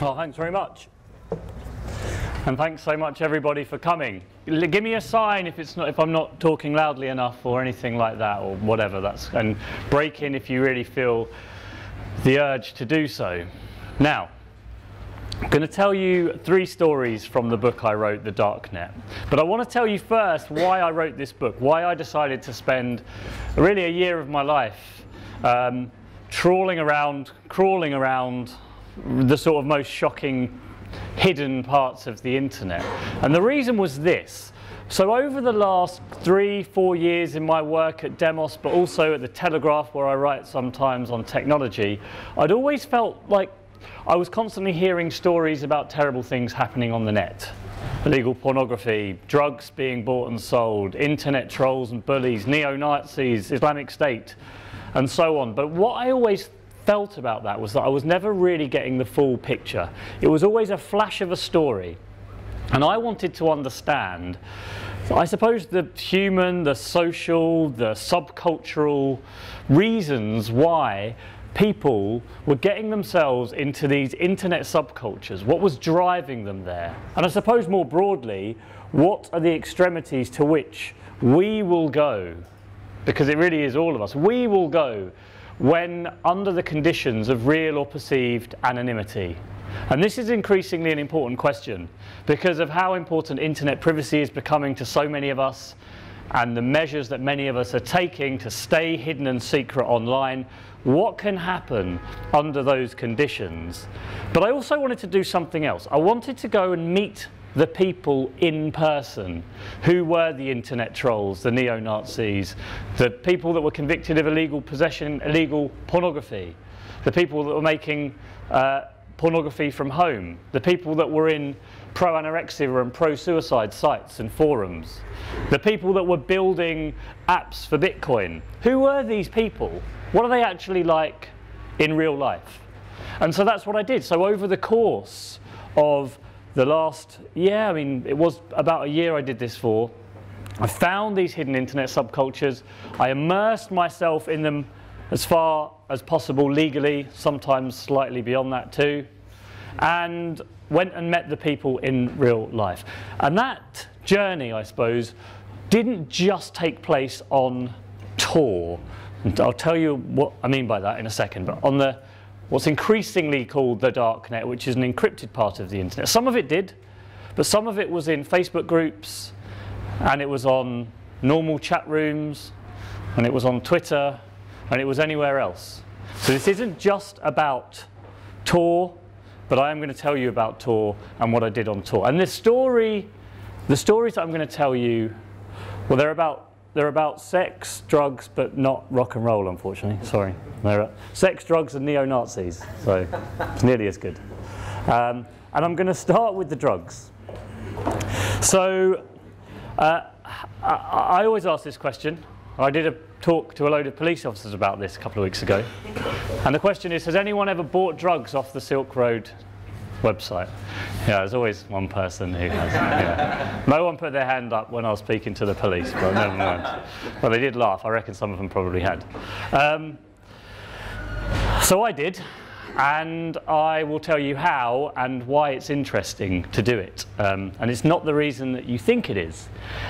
Well, thanks very much. And thanks so much everybody for coming. Give me a sign if it's not if I'm not talking loudly enough or anything like that or whatever that's and break in if you really feel the urge to do so. Now, I'm going to tell you three stories from the book I wrote, The Darknet. But I want to tell you first why I wrote this book, why I decided to spend really a year of my life um, trawling around, crawling around the sort of most shocking hidden parts of the internet. And the reason was this. So over the last three, four years in my work at Demos, but also at the Telegraph, where I write sometimes on technology, I'd always felt like I was constantly hearing stories about terrible things happening on the net. Illegal pornography, drugs being bought and sold, internet trolls and bullies, neo-Nazis, Islamic State, and so on. But what I always felt about that was that I was never really getting the full picture. It was always a flash of a story. And I wanted to understand, I suppose, the human, the social, the subcultural reasons why people were getting themselves into these internet subcultures. What was driving them there? And I suppose more broadly, what are the extremities to which we will go? Because it really is all of us. We will go when under the conditions of real or perceived anonymity. And this is increasingly an important question because of how important internet privacy is becoming to so many of us and the measures that many of us are taking to stay hidden and secret online. What can happen under those conditions? But I also wanted to do something else. I wanted to go and meet the people in person who were the internet trolls, the neo Nazis, the people that were convicted of illegal possession, illegal pornography, the people that were making uh, pornography from home, the people that were in pro anorexia and pro suicide sites and forums, the people that were building apps for Bitcoin. Who were these people? What are they actually like in real life? And so that's what I did. So over the course of the last, yeah, I mean, it was about a year I did this for. I found these hidden internet subcultures. I immersed myself in them as far as possible legally, sometimes slightly beyond that too, and went and met the people in real life. And that journey, I suppose, didn't just take place on Tor. I'll tell you what I mean by that in a second, but on the what's increasingly called the darknet, which is an encrypted part of the internet. Some of it did, but some of it was in Facebook groups, and it was on normal chat rooms, and it was on Twitter, and it was anywhere else. So this isn't just about Tor, but I am going to tell you about Tor and what I did on Tor. And the story, the stories that I'm going to tell you, well, they're about they're about sex, drugs, but not rock and roll, unfortunately. Sorry, they're sex, drugs, and neo Nazis. So it's nearly as good. Um, and I'm going to start with the drugs. So uh, I, I always ask this question. I did a talk to a load of police officers about this a couple of weeks ago. And the question is, has anyone ever bought drugs off the Silk Road website? Yeah, there's always one person who has. Yeah. No one put their hand up when I was speaking to the police, but never mind. Well, they did laugh. I reckon some of them probably had. Um, so I did, and I will tell you how and why it's interesting to do it. Um, and it's not the reason that you think it is.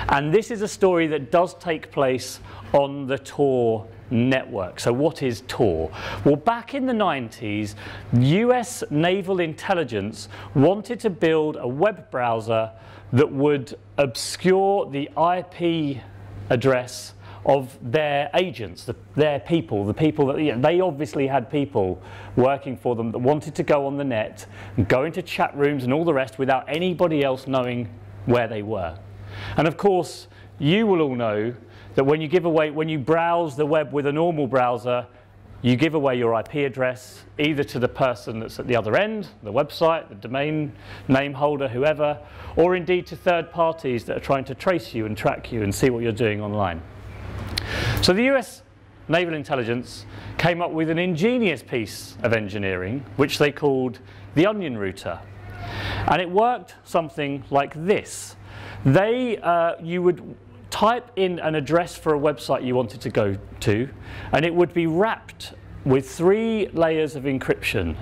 And this is a story that does take place on the Tor network. So what is Tor? Well, back in the 90s, US naval intelligence wanted to build a web browser that would obscure the IP address of their agents, the, their people, the people that you know, they obviously had people working for them that wanted to go on the net and go into chat rooms and all the rest without anybody else knowing where they were. And of course, you will all know that when you give away, when you browse the web with a normal browser, you give away your IP address either to the person that's at the other end, the website, the domain name holder, whoever, or indeed to third parties that are trying to trace you and track you and see what you're doing online. So the US Naval Intelligence came up with an ingenious piece of engineering, which they called the onion router. And it worked something like this. They, uh, you would type in an address for a website you wanted to go to, and it would be wrapped with three layers of encryption.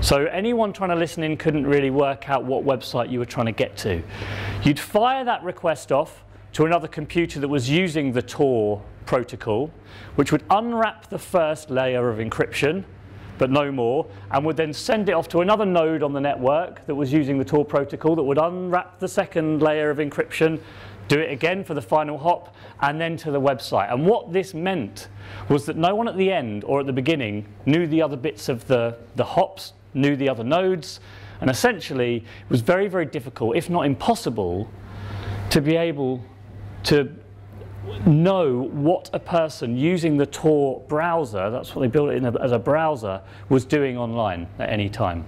So anyone trying to listen in couldn't really work out what website you were trying to get to. You'd fire that request off to another computer that was using the Tor protocol, which would unwrap the first layer of encryption, but no more, and would then send it off to another node on the network that was using the Tor protocol that would unwrap the second layer of encryption, do it again for the final hop, and then to the website. And what this meant was that no one at the end or at the beginning knew the other bits of the, the hops, knew the other nodes, and essentially it was very, very difficult, if not impossible, to be able to know what a person using the Tor browser, that's what they built it a, as a browser, was doing online at any time.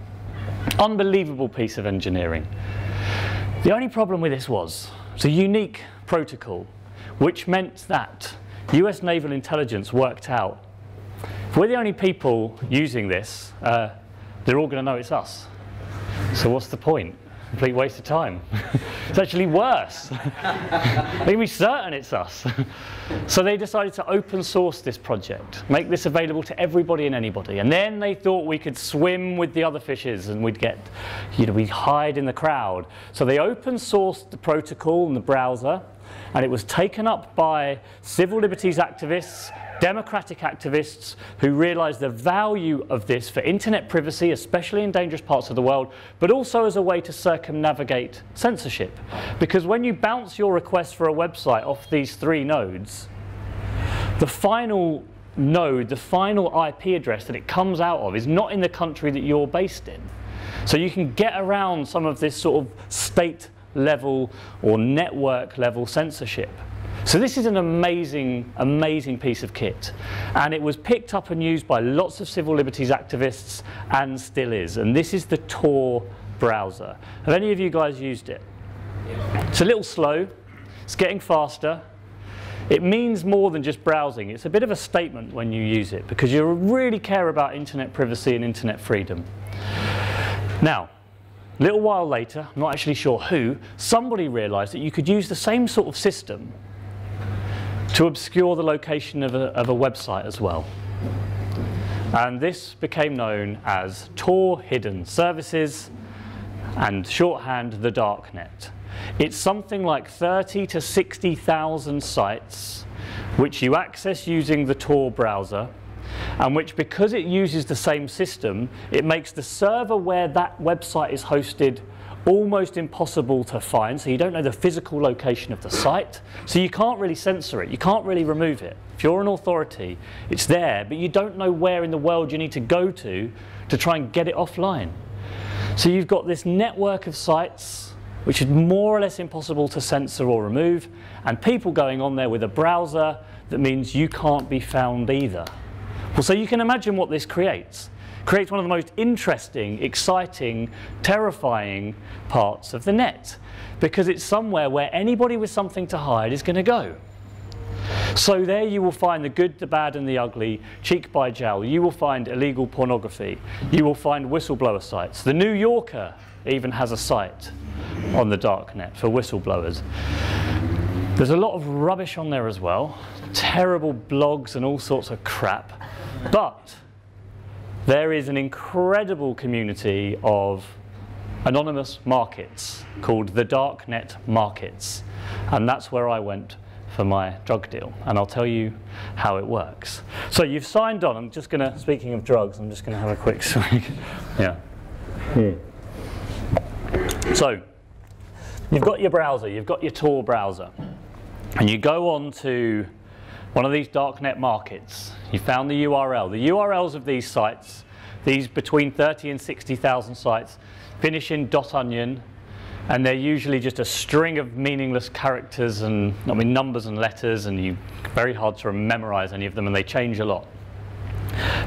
Unbelievable piece of engineering. The only problem with this was it's a unique protocol, which meant that US naval intelligence worked out if we're the only people using this, uh, they're all going to know it's us. So what's the point? Complete waste of time. it's actually worse. they can be certain it's us. so they decided to open source this project, make this available to everybody and anybody. And then they thought we could swim with the other fishes and we'd get, you know, we'd hide in the crowd. So they open sourced the protocol and the browser and it was taken up by civil liberties activists democratic activists who realize the value of this for internet privacy, especially in dangerous parts of the world, but also as a way to circumnavigate censorship. Because when you bounce your request for a website off these three nodes, the final node, the final IP address that it comes out of is not in the country that you're based in. So you can get around some of this sort of state level or network level censorship. So this is an amazing, amazing piece of kit. And it was picked up and used by lots of civil liberties activists and still is. And this is the Tor browser. Have any of you guys used it? It's a little slow. It's getting faster. It means more than just browsing. It's a bit of a statement when you use it because you really care about internet privacy and internet freedom. Now, a little while later, I'm not actually sure who, somebody realized that you could use the same sort of system to obscure the location of a, of a website as well. And this became known as Tor Hidden Services and shorthand the Darknet. It's something like 30 to 60,000 sites which you access using the Tor browser and which because it uses the same system, it makes the server where that website is hosted almost impossible to find, so you don't know the physical location of the site, so you can't really censor it, you can't really remove it. If you're an authority, it's there, but you don't know where in the world you need to go to to try and get it offline. So you've got this network of sites which is more or less impossible to censor or remove, and people going on there with a browser that means you can't be found either. Well, so you can imagine what this creates creates one of the most interesting, exciting, terrifying parts of the net because it's somewhere where anybody with something to hide is going to go. So there you will find the good, the bad and the ugly, cheek by jowl. You will find illegal pornography. You will find whistleblower sites. The New Yorker even has a site on the darknet for whistleblowers. There's a lot of rubbish on there as well, terrible blogs and all sorts of crap. But there is an incredible community of anonymous markets called the Darknet Markets. And that's where I went for my drug deal. And I'll tell you how it works. So you've signed on. I'm just going to, speaking of drugs, I'm just going to have a quick swig. yeah. Hmm. So you've got your browser, you've got your Tor browser. And you go on to one of these darknet markets. You found the URL. The URLs of these sites, these between 30 and 60,000 sites, finish in dot .onion, and they're usually just a string of meaningless characters and I mean numbers and letters, and you very hard to memorize any of them, and they change a lot.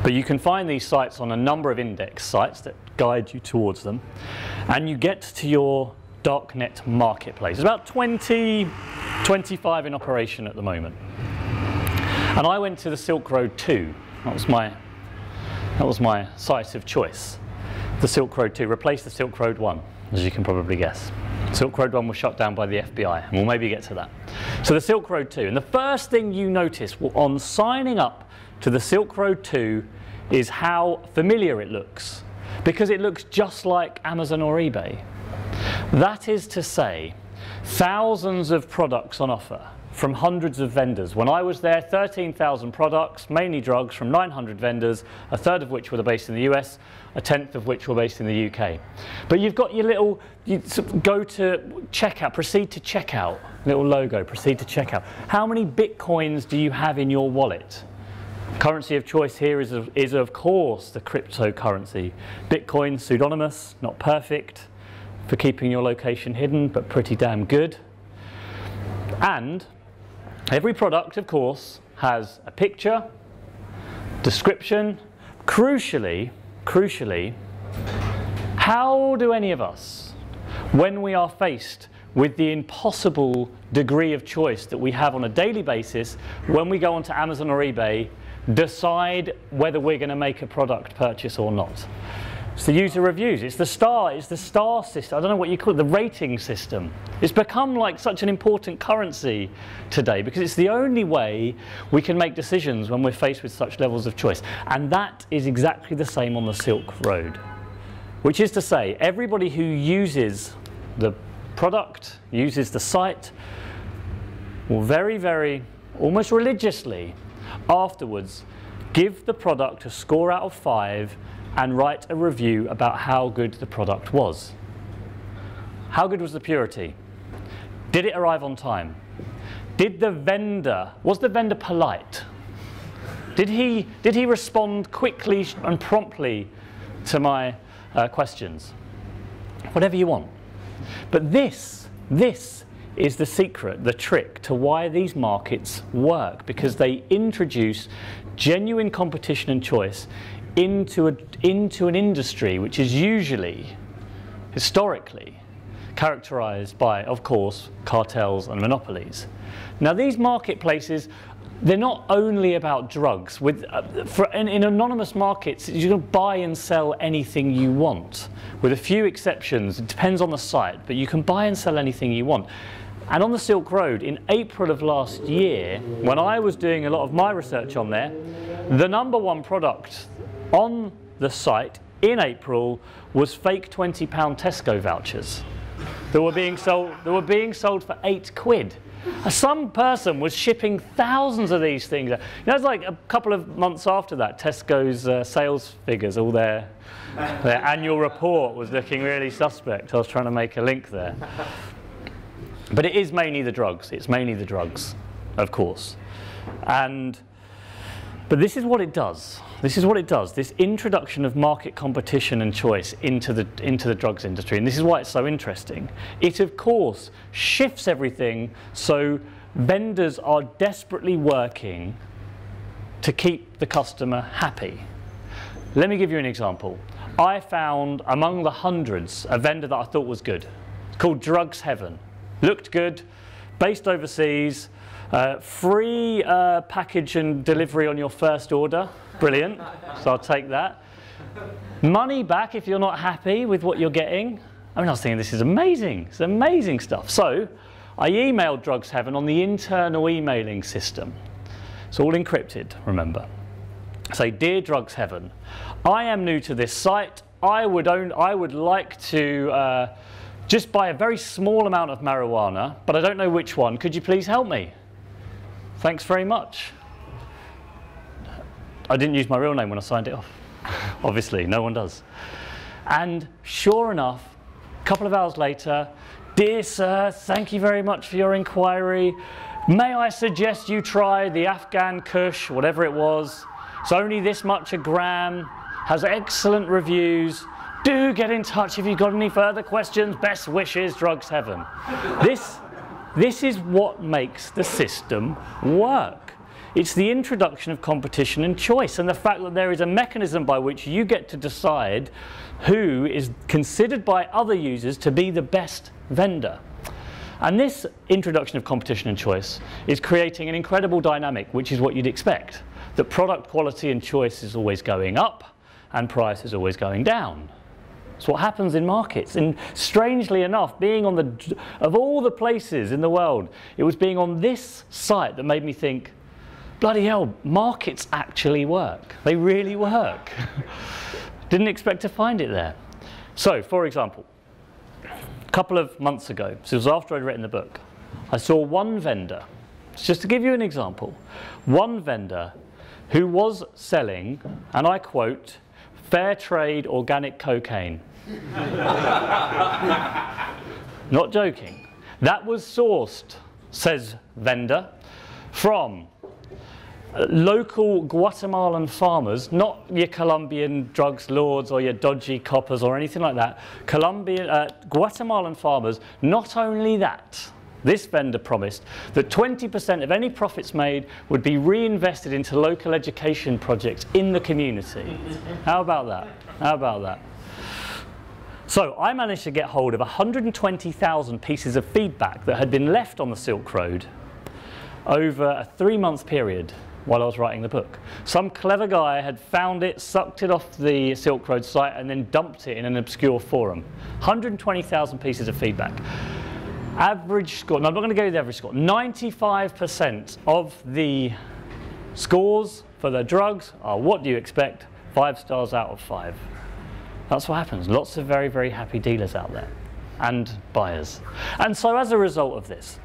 But you can find these sites on a number of index sites that guide you towards them, and you get to your darknet marketplace. It's about 20, 25 in operation at the moment. And I went to the Silk Road 2. That was my, that was my site of choice. The Silk Road 2 replaced the Silk Road 1, as you can probably guess. Silk Road 1 was shut down by the FBI, and we'll maybe get to that. So the Silk Road 2, and the first thing you notice on signing up to the Silk Road 2 is how familiar it looks, because it looks just like Amazon or eBay. That is to say, thousands of products on offer from hundreds of vendors. When I was there, 13,000 products, mainly drugs, from 900 vendors, a third of which were based in the US, a tenth of which were based in the UK. But you've got your little, you go to checkout, proceed to checkout, little logo, proceed to checkout. How many bitcoins do you have in your wallet? Currency of choice here is, is of course the cryptocurrency. Bitcoin, pseudonymous, not perfect for keeping your location hidden, but pretty damn good. And every product, of course, has a picture, description, crucially, crucially, how do any of us, when we are faced with the impossible degree of choice that we have on a daily basis, when we go onto Amazon or eBay, decide whether we're going to make a product purchase or not? It's the user reviews. It's the star. It's the star system. I don't know what you call it. The rating system. It's become like such an important currency today because it's the only way we can make decisions when we're faced with such levels of choice. And that is exactly the same on the Silk Road. Which is to say, everybody who uses the product, uses the site, will very, very, almost religiously afterwards give the product a score out of five and write a review about how good the product was. How good was the purity? Did it arrive on time? Did the vendor, was the vendor polite? Did he, did he respond quickly and promptly to my uh, questions? Whatever you want. But this, this is the secret, the trick to why these markets work, because they introduce genuine competition and choice into, a, into an industry which is usually, historically, characterized by, of course, cartels and monopolies. Now, these marketplaces, they're not only about drugs. With, uh, for, in, in, anonymous markets, you can buy and sell anything you want, with a few exceptions. It depends on the site, but you can buy and sell anything you want. And on the Silk Road, in April of last year, when I was doing a lot of my research on there, the number one product on the site in April was fake £20 Tesco vouchers that were being sold, that were being sold for eight quid. Some person was shipping thousands of these things. You know, it's like a couple of months after that, Tesco's uh, sales figures, all their, their annual report was looking really suspect. I was trying to make a link there. But it is mainly the drugs. It's mainly the drugs, of course. And, but this is what it does. This is what it does, this introduction of market competition and choice into the, into the drugs industry, and this is why it's so interesting. It, of course, shifts everything so vendors are desperately working to keep the customer happy. Let me give you an example. I found among the hundreds a vendor that I thought was good. Called Drugs Heaven. Looked good, based overseas, uh, free uh, package and delivery on your first order. Brilliant. So I'll take that. Money back if you're not happy with what you're getting. I mean, I was thinking this is amazing. It's amazing stuff. So I emailed Drugs Heaven on the internal emailing system. It's all encrypted, remember. Say, Dear Drugs Heaven, I am new to this site. I would, own, I would like to uh, just buy a very small amount of marijuana, but I don't know which one. Could you please help me? Thanks very much. I didn't use my real name when I signed it off. Obviously, no one does. And sure enough, a couple of hours later, Dear sir, thank you very much for your inquiry. May I suggest you try the Afghan Kush, whatever it was. It's only this much a gram, has excellent reviews. Do get in touch if you've got any further questions. Best wishes, Drugs Heaven. this, this is what makes the system work. It's the introduction of competition and choice and the fact that there is a mechanism by which you get to decide who is considered by other users to be the best vendor. And this introduction of competition and choice is creating an incredible dynamic, which is what you'd expect. That product quality and choice is always going up and price is always going down. It's what happens in markets. And strangely enough, being on the, of all the places in the world, it was being on this site that made me think, bloody hell, markets actually work. They really work. Didn't expect to find it there. So, for example, a couple of months ago, so it was after I'd written the book, I saw one vendor, just to give you an example, one vendor who was selling, and I quote, fair trade organic cocaine. Not joking. That was sourced, says vendor, from local Guatemalan farmers, not your Colombian drugs lords or your dodgy coppers or anything like that, Colombian, uh, Guatemalan farmers, not only that, this vendor promised that 20% of any profits made would be reinvested into local education projects in the community. How about that? How about that? So I managed to get hold of 120,000 pieces of feedback that had been left on the Silk Road over a three month period while I was writing the book. Some clever guy had found it, sucked it off the Silk Road site, and then dumped it in an obscure forum. 120,000 pieces of feedback. Average score, no, I'm not going to go with the average score, 95% of the scores for the drugs are what do you expect? Five stars out of five. That's what happens. Lots of very, very happy dealers out there and buyers. And so as a result of this,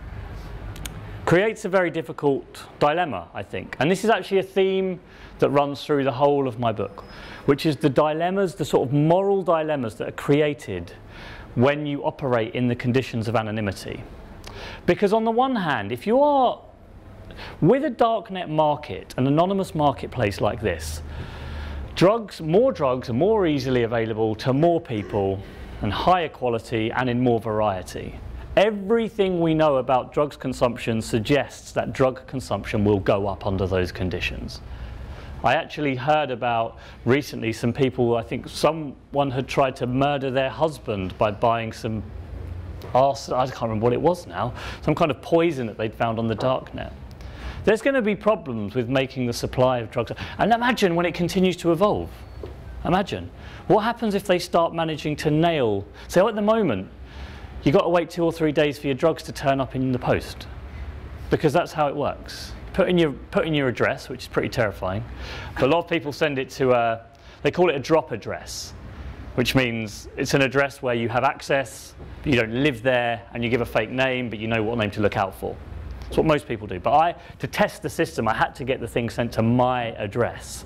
creates a very difficult dilemma, I think. And this is actually a theme that runs through the whole of my book, which is the dilemmas, the sort of moral dilemmas that are created when you operate in the conditions of anonymity. Because on the one hand, if you are with a darknet market, an anonymous marketplace like this, drugs, more drugs are more easily available to more people and higher quality and in more variety. Everything we know about drugs consumption suggests that drug consumption will go up under those conditions. I actually heard about recently some people, I think someone had tried to murder their husband by buying some arson, I can't remember what it was now, some kind of poison that they'd found on the darknet. There's going to be problems with making the supply of drugs. And imagine when it continues to evolve. Imagine. What happens if they start managing to nail, so at the moment, you've got to wait two or three days for your drugs to turn up in the post. Because that's how it works put in your, put in your address, which is pretty terrifying. But a lot of people send it to a, they call it a drop address, which means it's an address where you have access, you don't live there, and you give a fake name, but you know what name to look out for. That's what most people do. But I, to test the system, I had to get the thing sent to my address.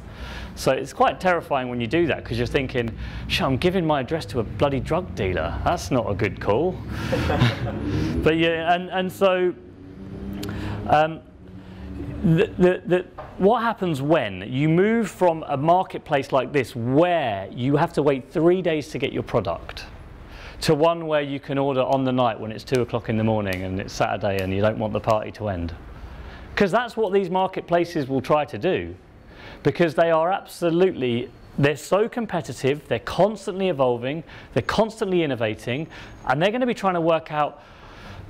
So it's quite terrifying when you do that because you're thinking, I'm giving my address to a bloody drug dealer. That's not a good call. but yeah, and, and so um, the, the, the, what happens when you move from a marketplace like this where you have to wait three days to get your product to one where you can order on the night when it's two o'clock in the morning and it's Saturday and you don't want the party to end? Because that's what these marketplaces will try to do because they are absolutely they're so competitive, they're constantly evolving, they're constantly innovating, and they're going to be trying to work out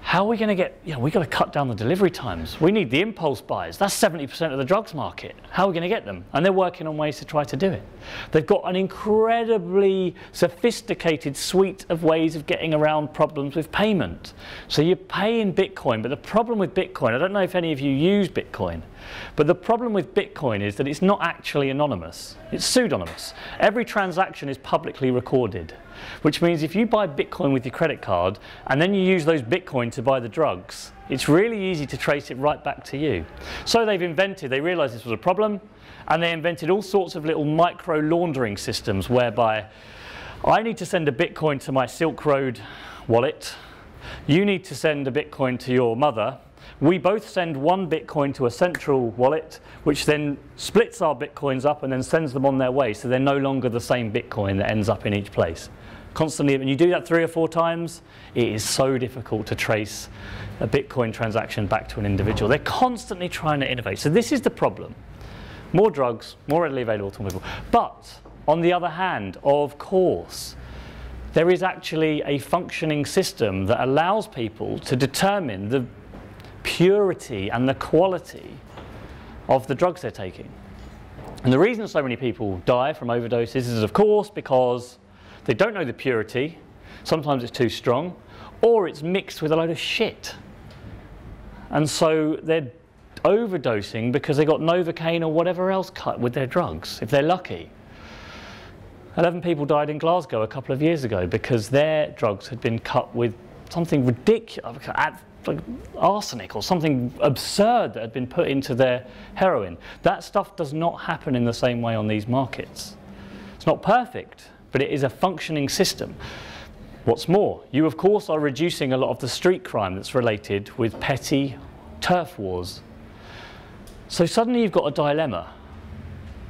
how are we going to get, you know, we've got to cut down the delivery times. We need the impulse buys. That's 70% of the drugs market. How are we going to get them? And they're working on ways to try to do it. They've got an incredibly sophisticated suite of ways of getting around problems with payment. So you pay in Bitcoin, but the problem with Bitcoin, I don't know if any of you use Bitcoin, but the problem with Bitcoin is that it's not actually anonymous. It's pseudonymous. Every transaction is publicly recorded which means if you buy Bitcoin with your credit card and then you use those Bitcoin to buy the drugs, it's really easy to trace it right back to you. So they've invented, they realized this was a problem, and they invented all sorts of little micro laundering systems whereby I need to send a Bitcoin to my Silk Road wallet, you need to send a Bitcoin to your mother, we both send one Bitcoin to a central wallet, which then splits our Bitcoins up and then sends them on their way. So they're no longer the same Bitcoin that ends up in each place constantly, when you do that three or four times, it is so difficult to trace a Bitcoin transaction back to an individual. They're constantly trying to innovate. So this is the problem. More drugs, more readily available to people. But on the other hand, of course, there is actually a functioning system that allows people to determine the purity and the quality of the drugs they're taking. And the reason so many people die from overdoses is, of course, because they don't know the purity. Sometimes it's too strong. Or it's mixed with a load of shit. And so they're overdosing because they got Novocaine or whatever else cut with their drugs, if they're lucky. 11 people died in Glasgow a couple of years ago because their drugs had been cut with something ridiculous, like arsenic or something absurd that had been put into their heroin. That stuff does not happen in the same way on these markets. It's not perfect, but it is a functioning system. What's more, you of course are reducing a lot of the street crime that's related with petty turf wars. So suddenly you've got a dilemma.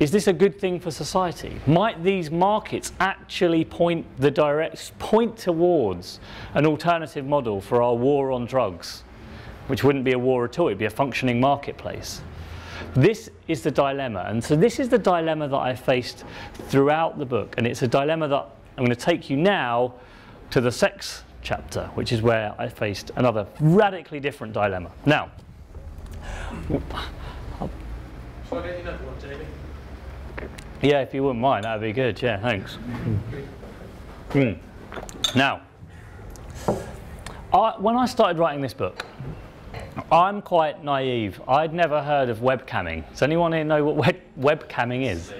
Is this a good thing for society? Might these markets actually point the direct point towards an alternative model for our war on drugs, which wouldn't be a war at all, it'd be a functioning marketplace. This is the dilemma, and so this is the dilemma that I faced throughout the book, and it's a dilemma that I'm going to take you now to the sex chapter, which is where I faced another radically different dilemma. Now, Shall I get you one, Jamie? Yeah, if you wouldn't mind, that'd be good. Yeah, thanks. Mm. Now, I, when I started writing this book, I'm quite naive. I'd never heard of webcamming. Does anyone here know what web, webcamming is?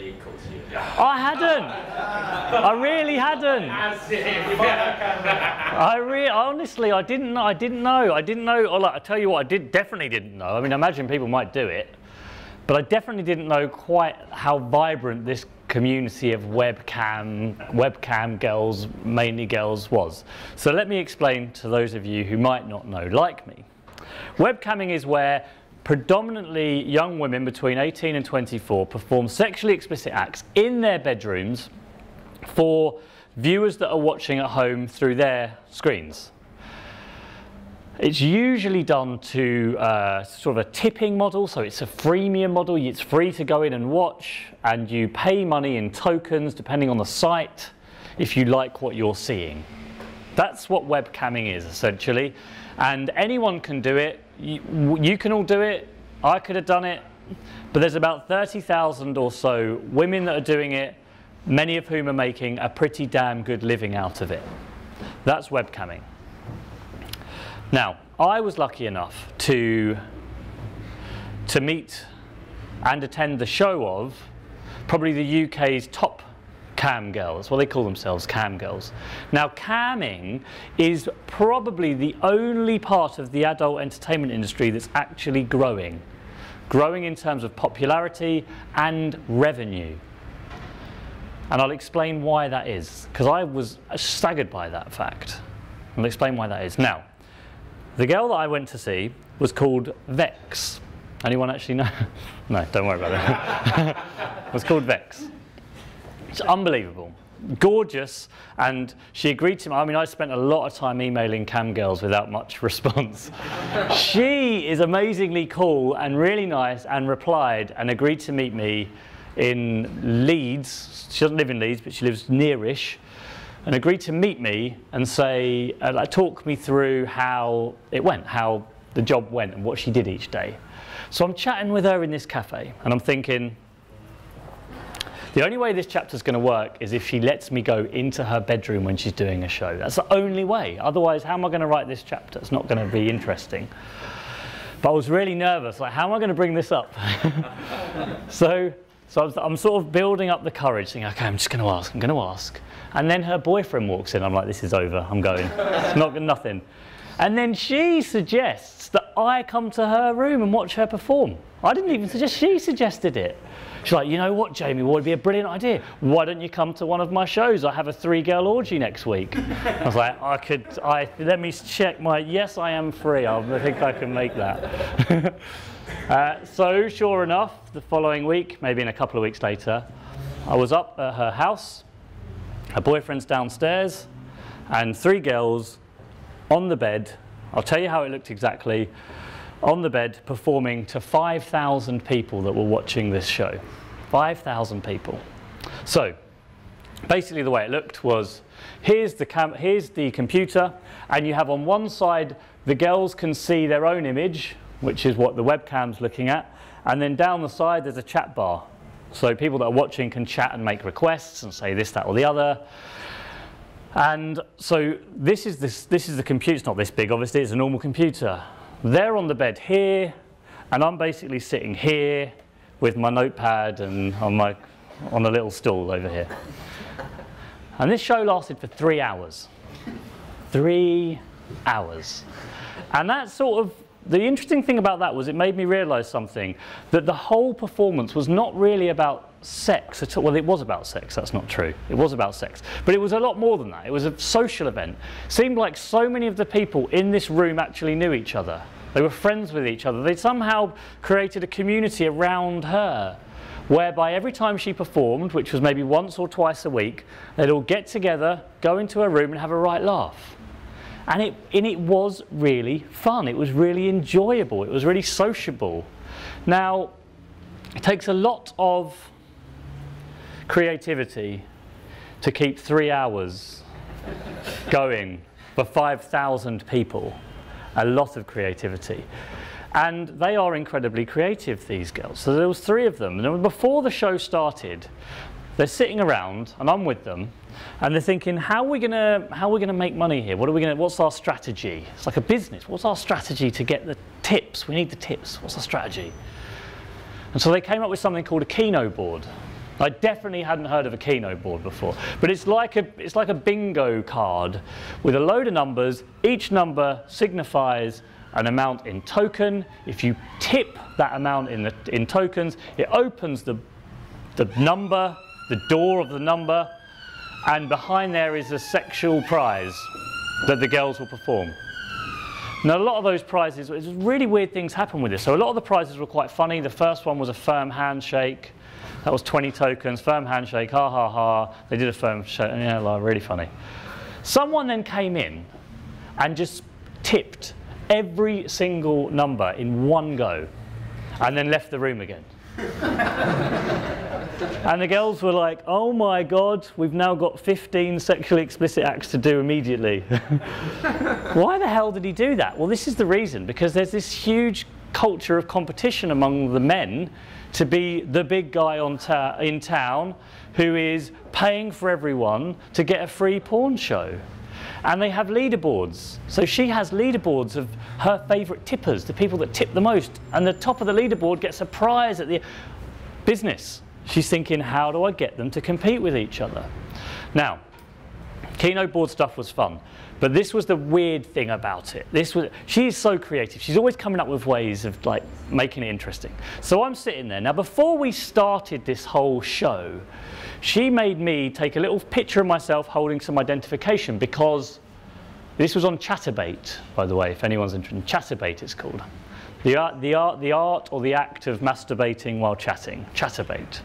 I hadn't. I really hadn't. I really, honestly, I didn't. know. I didn't know. I didn't know. Or like, I tell you what, I did definitely didn't know. I mean, I imagine people might do it. But I definitely didn't know quite how vibrant this community of webcam, webcam girls, mainly girls, was. So let me explain to those of you who might not know, like me. Webcamming is where predominantly young women between 18 and 24 perform sexually explicit acts in their bedrooms for viewers that are watching at home through their screens. It's usually done to uh, sort of a tipping model, so it's a freemium model. It's free to go in and watch, and you pay money in tokens depending on the site if you like what you're seeing. That's what webcamming is essentially, and anyone can do it. You, you can all do it. I could have done it, but there's about 30,000 or so women that are doing it, many of whom are making a pretty damn good living out of it. That's webcamming. Now, I was lucky enough to, to meet and attend the show of probably the UK's top cam girls. Well, they call themselves cam girls. Now, camming is probably the only part of the adult entertainment industry that's actually growing. Growing in terms of popularity and revenue. And I'll explain why that is, because I was staggered by that fact. I'll explain why that is. Now, the girl that I went to see was called Vex. Anyone actually know? no, don't worry about it. it was called Vex. It's unbelievable. Gorgeous, and she agreed to. Me. I mean, I spent a lot of time emailing cam girls without much response. she is amazingly cool and really nice, and replied and agreed to meet me in Leeds. She doesn't live in Leeds, but she lives nearish and agreed to meet me and say, uh, like, talk me through how it went, how the job went, and what she did each day. So I'm chatting with her in this cafe, and I'm thinking, the only way this chapter is going to work is if she lets me go into her bedroom when she's doing a show. That's the only way. Otherwise, how am I going to write this chapter? It's not going to be interesting. But I was really nervous, like, how am I going to bring this up? so, so I'm sort of building up the courage, thinking, okay, I'm just going to ask, I'm going to ask. And then her boyfriend walks in. I'm like, this is over. I'm going. it's not nothing. And then she suggests that I come to her room and watch her perform. I didn't even suggest, she suggested it. She's like, you know what, Jamie, what would be a brilliant idea? Why don't you come to one of my shows? I have a three girl orgy next week. I was like, I could, I, let me check my, yes, I am free. I think I can make that. uh, so, sure enough, the following week, maybe in a couple of weeks later, I was up at her house her boyfriend's downstairs, and three girls on the bed. I'll tell you how it looked exactly. On the bed, performing to 5,000 people that were watching this show. 5,000 people. So, basically, the way it looked was here's the, here's the computer, and you have on one side the girls can see their own image, which is what the webcam's looking at, and then down the side there's a chat bar. So people that are watching can chat and make requests and say this, that, or the other. And so this is, this, this is the computer. It's not this big, obviously. It's a normal computer. They're on the bed here. And I'm basically sitting here with my notepad and on, my, on a little stool over here. And this show lasted for three hours. Three hours. And that sort of, the interesting thing about that was it made me realize something that the whole performance was not really about sex at all. Well, it was about sex, that's not true. It was about sex. But it was a lot more than that. It was a social event. Seemed like so many of the people in this room actually knew each other. They were friends with each other. They somehow created a community around her whereby every time she performed, which was maybe once or twice a week, they'd all get together, go into a room and have a right laugh. And it, and it was really fun. It was really enjoyable. It was really sociable. Now, it takes a lot of creativity to keep three hours going for 5,000 people. A lot of creativity. And they are incredibly creative, these girls. So there was three of them. And before the show started, they're sitting around, and I'm with them, and they're thinking, how are we gonna, how we gonna make money here? What are we gonna, what's our strategy? It's like a business. What's our strategy to get the tips? We need the tips. What's our strategy? And so they came up with something called a Keno board. I definitely hadn't heard of a Keno board before, but it's like a, it's like a bingo card with a load of numbers. Each number signifies an amount in token. If you tip that amount in, the, in tokens, it opens the, the number, the door of the number, and behind there is a sexual prize that the girls will perform. Now, a lot of those prizes, really weird things happen with this. So a lot of the prizes were quite funny. The first one was a firm handshake. That was 20 tokens, firm handshake, ha ha ha. They did a firm shake, yeah, like, really funny. Someone then came in and just tipped every single number in one go and then left the room again. and the girls were like, oh my God, we've now got 15 sexually explicit acts to do immediately. Why the hell did he do that? Well, this is the reason, because there's this huge culture of competition among the men to be the big guy ta in town who is paying for everyone to get a free porn show and they have leaderboards. So she has leaderboards of her favourite tippers, the people that tip the most, and the top of the leaderboard gets a prize at the business. She's thinking, how do I get them to compete with each other? Now, Keno board stuff was fun, but this was the weird thing about it. This was she's so creative. She's always coming up with ways of like making it interesting. So I'm sitting there. Now before we started this whole show, she made me take a little picture of myself holding some identification because this was on Chaturbate, by the way, if anyone's interested. Chaturbate it's called. The art, the, art, the art or the act of masturbating while chatting. Chaturbate.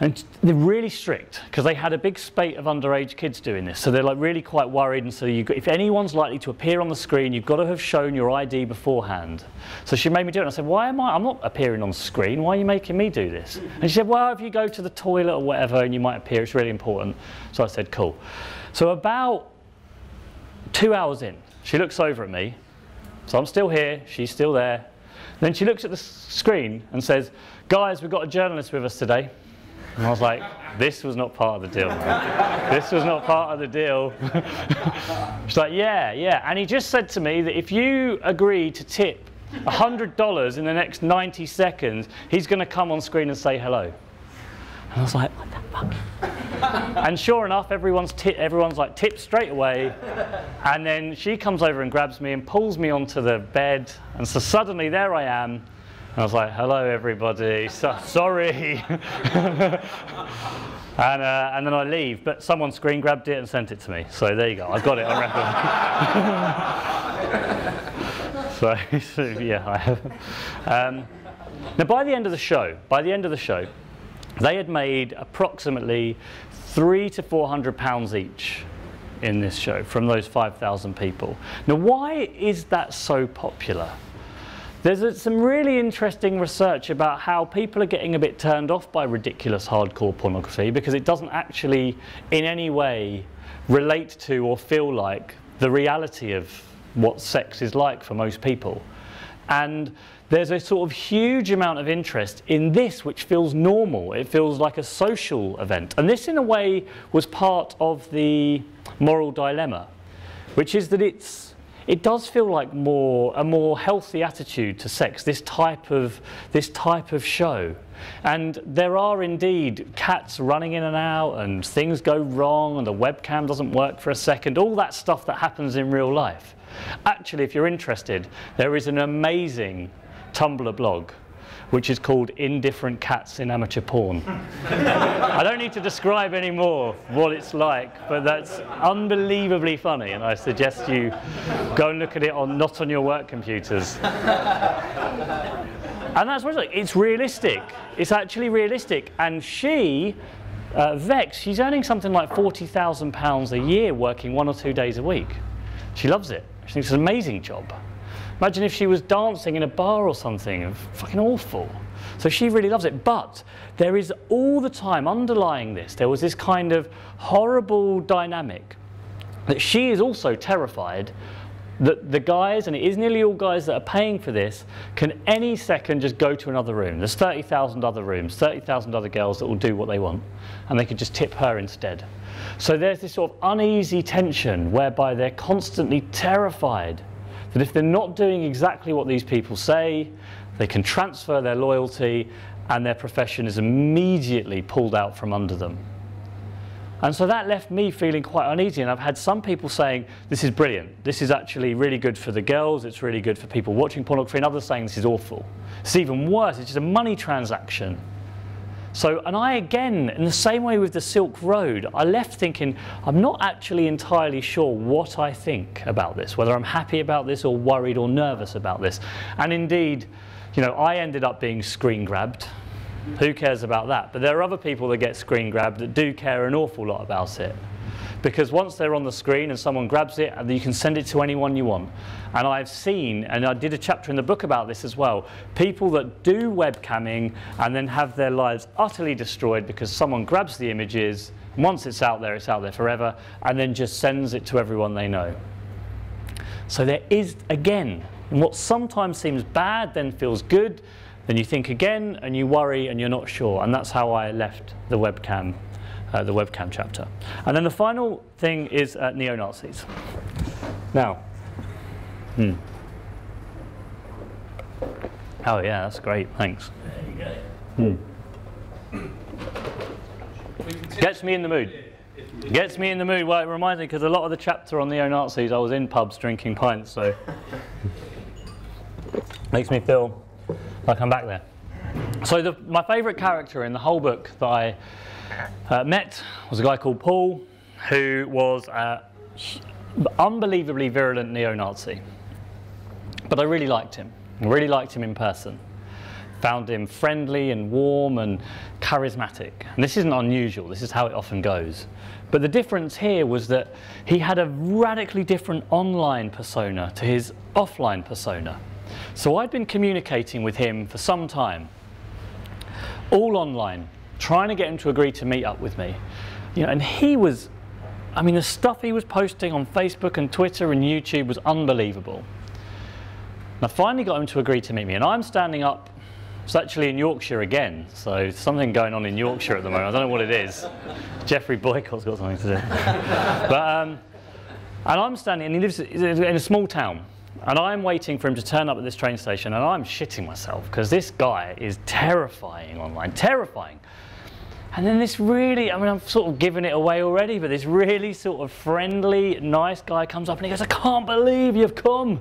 And they're really strict because they had a big spate of underage kids doing this. So they're like really quite worried. And so you, if anyone's likely to appear on the screen, you've got to have shown your ID beforehand. So she made me do it. And I said, why am I? I'm not appearing on screen. Why are you making me do this? And she said, well, if you go to the toilet or whatever and you might appear, it's really important. So I said, cool. So about two hours in, she looks over at me. So I'm still here. She's still there. Then she looks at the screen and says, guys, we've got a journalist with us today. And I was like, this was not part of the deal. this was not part of the deal. She's like, yeah, yeah. And he just said to me that if you agree to tip $100 in the next 90 seconds, he's going to come on screen and say hello. And I was like, what the fuck? and sure enough, everyone's, everyone's like tipped straight away. And then she comes over and grabs me and pulls me onto the bed. And so suddenly there I am I was like, hello, everybody. So, sorry. and, uh, and then I leave, but someone screen grabbed it and sent it to me. So there you go. I've got it on record. so, so, yeah, I have. Um, now, by the end of the show, by the end of the show, they had made approximately three to four hundred pounds each in this show from those 5,000 people. Now, why is that so popular? There's some really interesting research about how people are getting a bit turned off by ridiculous hardcore pornography because it doesn't actually in any way relate to or feel like the reality of what sex is like for most people. And there's a sort of huge amount of interest in this which feels normal. It feels like a social event. And this in a way was part of the moral dilemma, which is that it's it does feel like more a more healthy attitude to sex. This type of this type of show. And there are indeed cats running in and out, and things go wrong, and the webcam doesn't work for a second, all that stuff that happens in real life. Actually, if you're interested, there is an amazing Tumblr blog which is called Indifferent Cats in Amateur Porn. I don't need to describe any more what it's like, but that's unbelievably funny, and I suggest you go and look at it on not on your work computers. and that's what it's like. It's realistic. It's actually realistic. And she, uh, Vex, she's earning something like £40,000 a year working one or two days a week. She loves it. She thinks it's an amazing job. Imagine if she was dancing in a bar or something, fucking awful. So she really loves it. But there is all the time underlying this, there was this kind of horrible dynamic that she is also terrified that the guys, and it is nearly all guys that are paying for this, can any second just go to another room. There's 30,000 other rooms, 30,000 other girls that will do what they want, and they could just tip her instead. So there's this sort of uneasy tension whereby they're constantly terrified that if they're not doing exactly what these people say, they can transfer their loyalty and their profession is immediately pulled out from under them. And so that left me feeling quite uneasy. And I've had some people saying, this is brilliant. This is actually really good for the girls. It's really good for people watching pornography. And others saying this is awful. It's even worse. It's just a money transaction. So, and I again, in the same way with the Silk Road, I left thinking, I'm not actually entirely sure what I think about this, whether I'm happy about this or worried or nervous about this. And indeed, you know, I ended up being screen grabbed. Who cares about that? But there are other people that get screen grabbed that do care an awful lot about it because once they're on the screen and someone grabs it, and you can send it to anyone you want. And I've seen, and I did a chapter in the book about this as well, people that do webcamming and then have their lives utterly destroyed because someone grabs the images, once it's out there, it's out there forever, and then just sends it to everyone they know. So there is, again, what sometimes seems bad then feels good, then you think again and you worry and you're not sure. And that's how I left the webcam uh, the webcam chapter. And then the final thing is uh, neo-Nazis. Now, hmm. Oh yeah, that's great, thanks. Hmm. Gets me in the mood. Gets me in the mood. Well, it reminds me because a lot of the chapter on neo-Nazis, I was in pubs drinking pints, so makes me feel like I'm back there. So the, my favourite character in the whole book that I uh, met was a guy called Paul, who was an unbelievably virulent neo-Nazi. But I really liked him. Really liked him in person. Found him friendly and warm and charismatic. And this isn't unusual, this is how it often goes. But the difference here was that he had a radically different online persona to his offline persona. So I'd been communicating with him for some time, all online, trying to get him to agree to meet up with me. You know, and he was, I mean, the stuff he was posting on Facebook and Twitter and YouTube was unbelievable. And I finally got him to agree to meet me, and I'm standing up. It's actually in Yorkshire again, so something going on in Yorkshire at the moment. I don't know what it is. Geoffrey Boycott's got something to do. but, um, and I'm standing, and he lives in a small town. And I'm waiting for him to turn up at this train station, and I'm shitting myself because this guy is terrifying online, terrifying. And then this really, I mean, I'm sort of giving it away already, but this really sort of friendly, nice guy comes up and he goes, I can't believe you've come.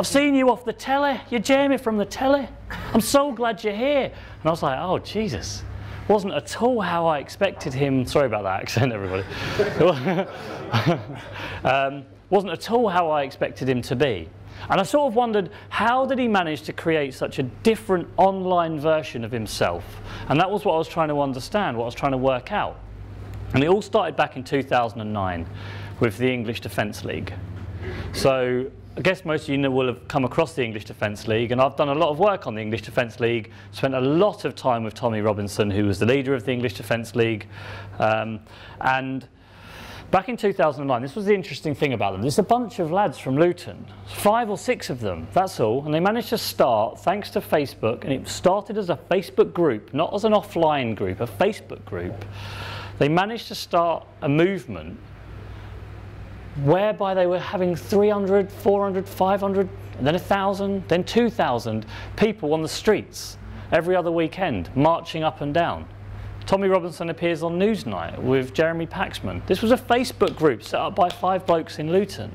I've seen you off the telly. You're Jamie from the telly. I'm so glad you're here. And I was like, oh, Jesus. Wasn't at all how I expected him. Sorry about that accent, everybody. um, wasn't at all how I expected him to be. And I sort of wondered, how did he manage to create such a different online version of himself? And that was what I was trying to understand, what I was trying to work out. And it all started back in 2009 with the English Defence League. So I guess most of you will have come across the English Defence League, and I've done a lot of work on the English Defence League, spent a lot of time with Tommy Robinson, who was the leader of the English Defence League. Um, and Back in 2009, this was the interesting thing about them. There's a bunch of lads from Luton, five or six of them, that's all. And they managed to start, thanks to Facebook, and it started as a Facebook group, not as an offline group, a Facebook group. They managed to start a movement whereby they were having 300, 400, 500, and then 1,000, then 2,000 people on the streets every other weekend, marching up and down. Tommy Robinson appears on Newsnight with Jeremy Paxman. This was a Facebook group set up by five blokes in Luton.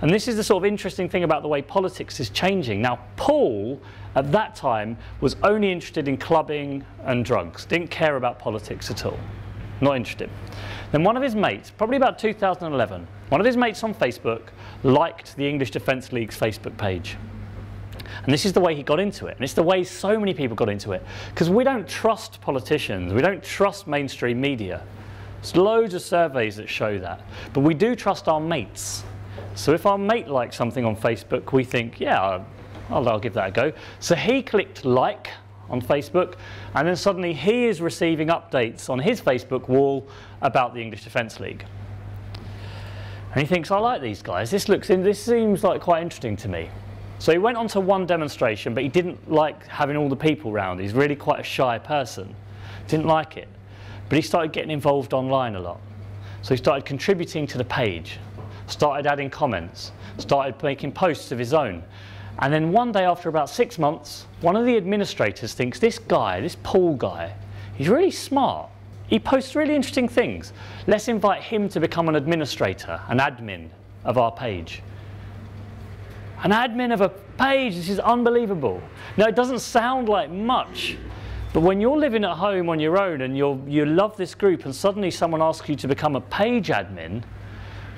And this is the sort of interesting thing about the way politics is changing. Now, Paul, at that time, was only interested in clubbing and drugs, didn't care about politics at all. Not interested. Then one of his mates, probably about 2011, one of his mates on Facebook liked the English Defence League's Facebook page. And this is the way he got into it. And it's the way so many people got into it. Because we don't trust politicians. We don't trust mainstream media. There's loads of surveys that show that. But we do trust our mates. So if our mate likes something on Facebook, we think, yeah, I'll, I'll give that a go. So he clicked like on Facebook, and then suddenly he is receiving updates on his Facebook wall about the English Defence League. And he thinks, I like these guys. This looks in, this seems like quite interesting to me. So he went on to one demonstration, but he didn't like having all the people around. He's really quite a shy person. Didn't like it. But he started getting involved online a lot. So he started contributing to the page, started adding comments, started making posts of his own. And then one day after about six months, one of the administrators thinks this guy, this Paul guy, he's really smart. He posts really interesting things. Let's invite him to become an administrator, an admin of our page. An admin of a page, this is unbelievable. Now, it doesn't sound like much, but when you're living at home on your own and you you love this group and suddenly someone asks you to become a page admin,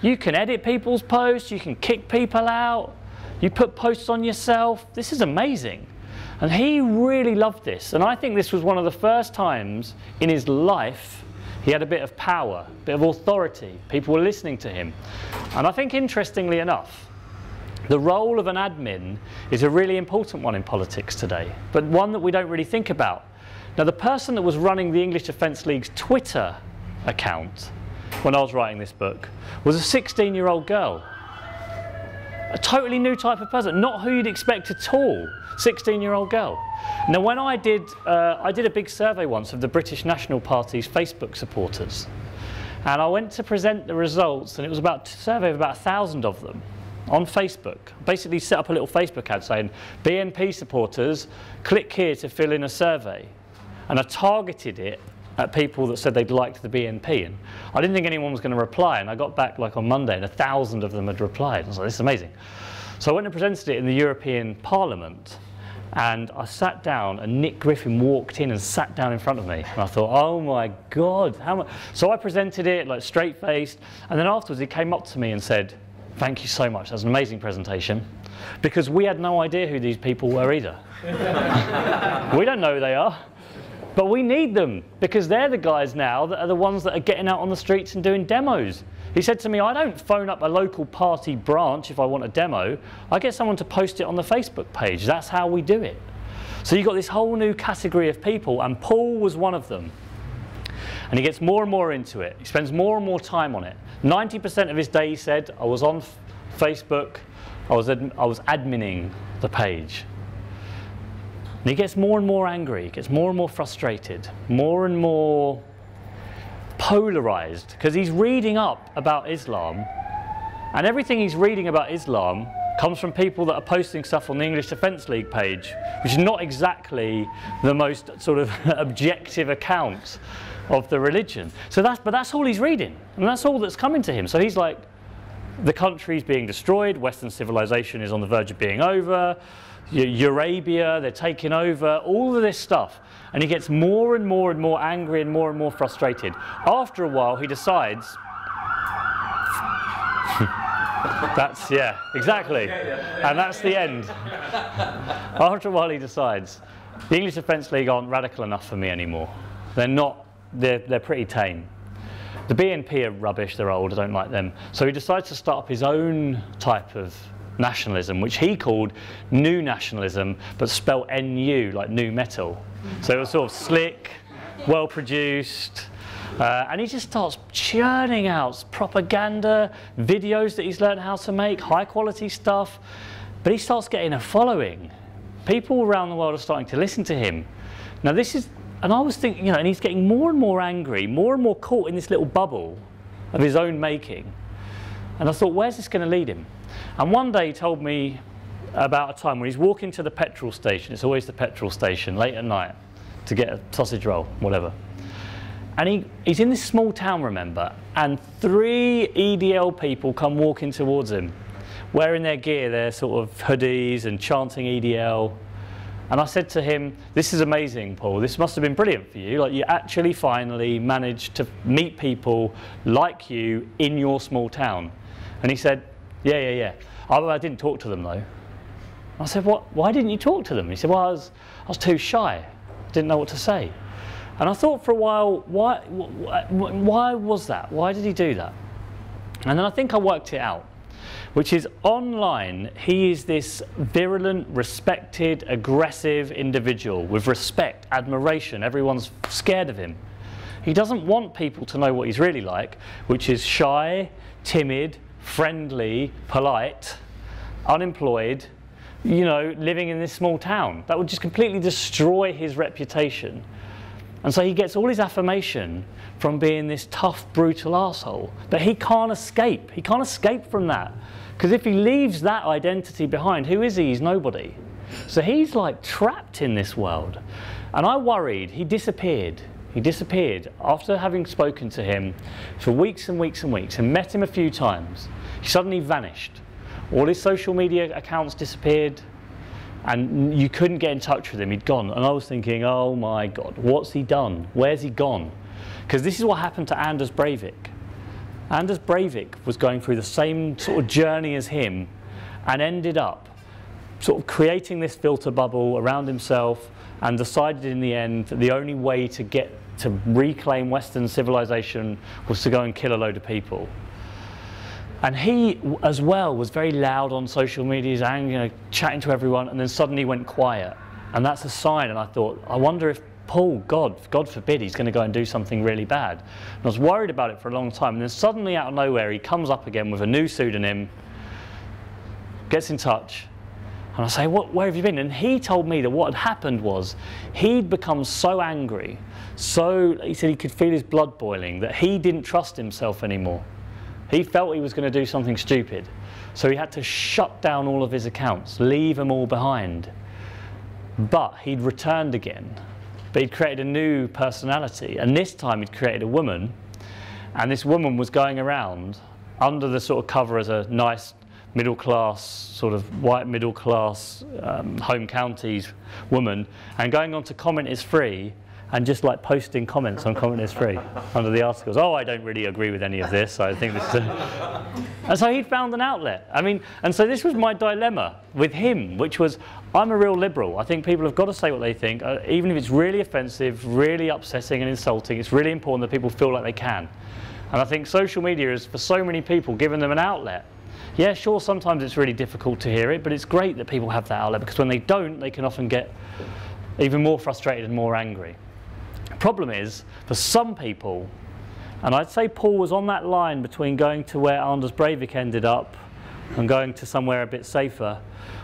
you can edit people's posts, you can kick people out, you put posts on yourself. This is amazing. And he really loved this. And I think this was one of the first times in his life he had a bit of power, a bit of authority. People were listening to him. And I think interestingly enough, the role of an admin is a really important one in politics today, but one that we don't really think about. Now, the person that was running the English Defence League's Twitter account when I was writing this book was a 16 year old girl. A totally new type of person, not who you'd expect at all. 16 year old girl. Now, when I did, uh, I did a big survey once of the British National Party's Facebook supporters. And I went to present the results, and it was about a survey of about a thousand of them on Facebook. Basically set up a little Facebook ad saying, BNP supporters, click here to fill in a survey. And I targeted it at people that said they'd liked the BNP. And I didn't think anyone was going to reply. And I got back like on Monday and a thousand of them had replied. I was like, this is amazing. So I went and presented it in the European Parliament. And I sat down, and Nick Griffin walked in and sat down in front of me. And I thought, oh my God, how? So I presented it like straight faced. And then afterwards, he came up to me and said, Thank you so much. That was an amazing presentation. Because we had no idea who these people were either. we don't know who they are. But we need them because they're the guys now that are the ones that are getting out on the streets and doing demos. He said to me, I don't phone up a local party branch if I want a demo. I get someone to post it on the Facebook page. That's how we do it. So you've got this whole new category of people, and Paul was one of them. And he gets more and more into it. He spends more and more time on it. 90% of his day, he said, I was on Facebook, I was, ad I was adminning the page. And he gets more and more angry, gets more and more frustrated, more and more polarized, because he's reading up about Islam, and everything he's reading about Islam comes from people that are posting stuff on the English Defence League page, which is not exactly the most sort of objective account of the religion. So that's, but that's all he's reading, and that's all that's coming to him. So he's like, the country's being destroyed, Western civilization is on the verge of being over, Eurabia, they're taking over, all of this stuff. And he gets more and more and more angry and more and more frustrated. After a while, he decides. that's, yeah, exactly. And that's the end. After a while, he decides the English Defence League aren't radical enough for me anymore. They're not they're, they're pretty tame. The BNP are rubbish, they're old, I don't like them. So he decides to start up his own type of nationalism, which he called New Nationalism, but spelled NU, like nu metal. So it was sort of slick, well produced, uh, and he just starts churning out propaganda, videos that he's learned how to make, high quality stuff. But he starts getting a following. People around the world are starting to listen to him. Now, this is and I was thinking, you know, and he's getting more and more angry, more and more caught in this little bubble of his own making. And I thought, where's this going to lead him? And one day he told me about a time when he's walking to the petrol station. It's always the petrol station late at night to get a sausage roll, whatever. And he, he's in this small town, remember, and three EDL people come walking towards him, wearing their gear, their sort of hoodies and chanting EDL. And I said to him, This is amazing, Paul. This must have been brilliant for you. Like, you actually finally managed to meet people like you in your small town. And he said, Yeah, yeah, yeah. Oh, I didn't talk to them, though. I said, what, Why didn't you talk to them? He said, Well, I was, I was too shy. I didn't know what to say. And I thought for a while, why, why was that? Why did he do that? And then I think I worked it out, which is online, he is this virulent, respected, aggressive individual with respect, admiration. Everyone's scared of him. He doesn't want people to know what he's really like, which is shy, timid, friendly, polite, unemployed, you know, living in this small town. That would just completely destroy his reputation. And so he gets all his affirmation from being this tough, brutal asshole. But he can't escape. He can't escape from that. Because if he leaves that identity behind, who is he? He's nobody. So he's like trapped in this world. And I worried, he disappeared. He disappeared after having spoken to him for weeks and weeks and weeks and met him a few times. He suddenly vanished. All his social media accounts disappeared and you couldn't get in touch with him. He'd gone. And I was thinking, oh my God, what's he done? Where's he gone? Because this is what happened to Anders Breivik. Anders Breivik was going through the same sort of journey as him and ended up sort of creating this filter bubble around himself and decided in the end that the only way to get to reclaim Western civilization was to go and kill a load of people. And he, as well, was very loud on social media, angry, you know, chatting to everyone, and then suddenly went quiet. And that's a sign. And I thought, I wonder if Paul, God, God forbid, he's going to go and do something really bad. And I was worried about it for a long time. And then suddenly, out of nowhere, he comes up again with a new pseudonym, gets in touch, and I say, what, where have you been? And he told me that what had happened was he'd become so angry, so, he said he could feel his blood boiling, that he didn't trust himself anymore. He felt he was going to do something stupid. So he had to shut down all of his accounts, leave them all behind. But he'd returned again. But he'd created a new personality. And this time he'd created a woman. And this woman was going around under the sort of cover as a nice middle class, sort of white middle class um, home counties woman, and going on to comment is free and just like posting comments on Comment is Free under the articles. Oh, I don't really agree with any of this. I think this. A... and so he found an outlet. I mean, and so this was my dilemma with him, which was I'm a real liberal. I think people have got to say what they think, uh, even if it's really offensive, really upsetting and insulting. It's really important that people feel like they can. And I think social media is, for so many people, given them an outlet. Yeah, sure, sometimes it's really difficult to hear it, but it's great that people have that outlet because when they don't, they can often get even more frustrated and more angry. Problem is, for some people, and I'd say Paul was on that line between going to where Anders Breivik ended up and going to somewhere a bit safer,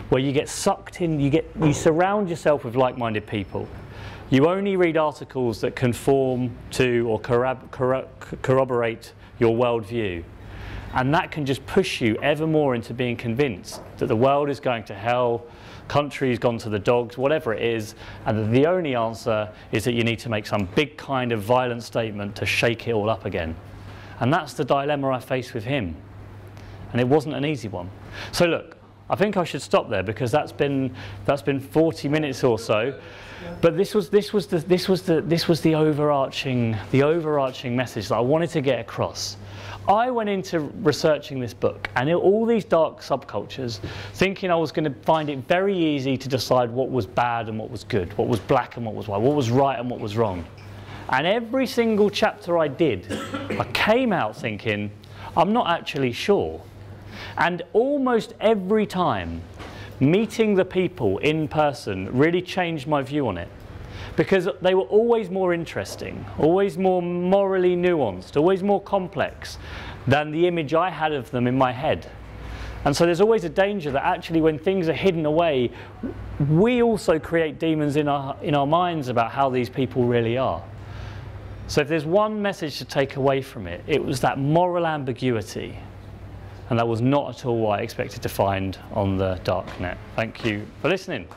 where you get sucked in, you, get, you surround yourself with like-minded people. You only read articles that conform to or corroborate your worldview. And that can just push you ever more into being convinced that the world is going to hell, country's gone to the dogs, whatever it is, and the only answer is that you need to make some big kind of violent statement to shake it all up again. And that's the dilemma I faced with him. And it wasn't an easy one. So look, I think I should stop there because that's been that's been 40 minutes or so. But this was this was the this was the this was the overarching the overarching message that I wanted to get across. I went into researching this book and all these dark subcultures, thinking I was going to find it very easy to decide what was bad and what was good, what was black and what was white, what was right and what was wrong. And every single chapter I did, I came out thinking, I'm not actually sure. And almost every time, meeting the people in person really changed my view on it because they were always more interesting, always more morally nuanced, always more complex than the image I had of them in my head. And so there's always a danger that actually when things are hidden away, we also create demons in our, in our minds about how these people really are. So if there's one message to take away from it, it was that moral ambiguity and that was not at all what I expected to find on the dark net. Thank you for listening.